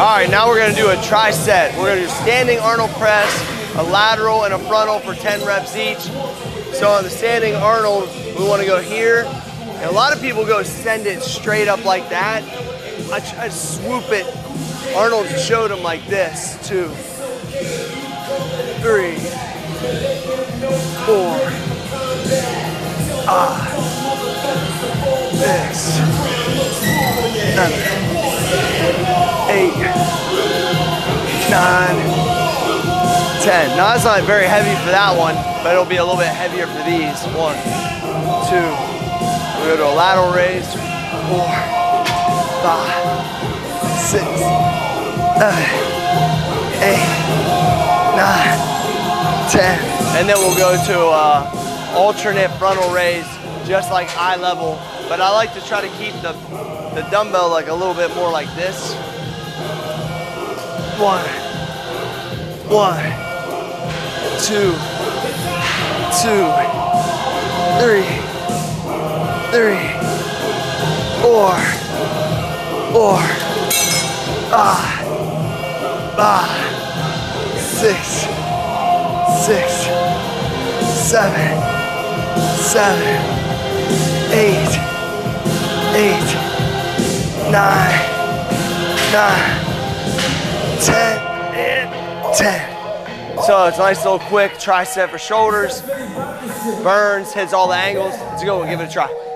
All right, now we're gonna do a tri-set. We're gonna do standing Arnold press, a lateral and a frontal for 10 reps each. So on the standing Arnold, we wanna go here. And a lot of people go send it straight up like that. I, I swoop it. Arnold showed him like this, two, three, four, ah, six, seven, eight, nine, ten. Now that's not very heavy for that one, but it'll be a little bit heavier for these. One, two, we go to a lateral raise, four, five, six, seven, eight, nine, ten. And then we'll go to uh, alternate frontal raise, just like eye level. But I like to try to keep the, the dumbbell like a little bit more like this. One, one, two, two, three, three, four, four, ah, five, six, six, seven, seven, eight, eight, nine, nine, 10. So it's a nice little quick tri-set for shoulders, burns, hits all the angles. Let's go and give it a try.